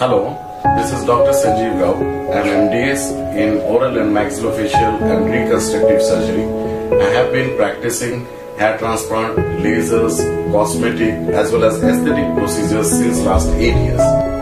Hello, this is Dr. Sanjeeb Rout. I am MDS in oral and maxillofacial and reconstructive surgery. I have been practicing hair transplant, lasers, cosmetic as well as aesthetic procedures since last 8 years.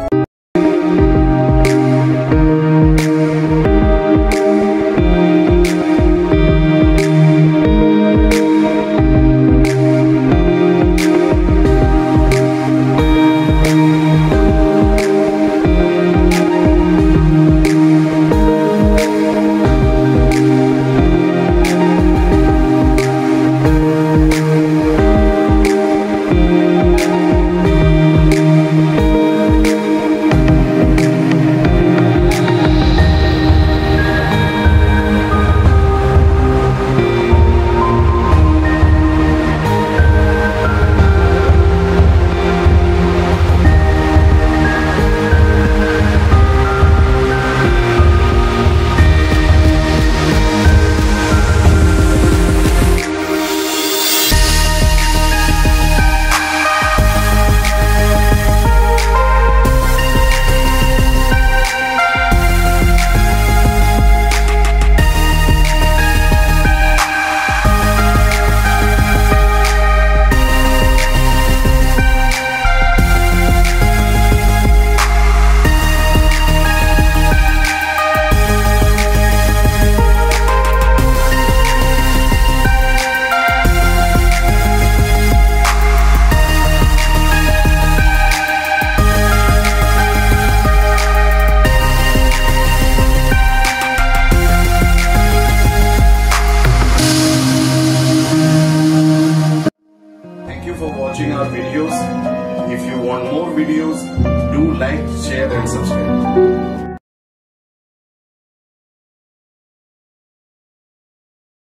for watching our videos. If you want more videos, do like, share and subscribe.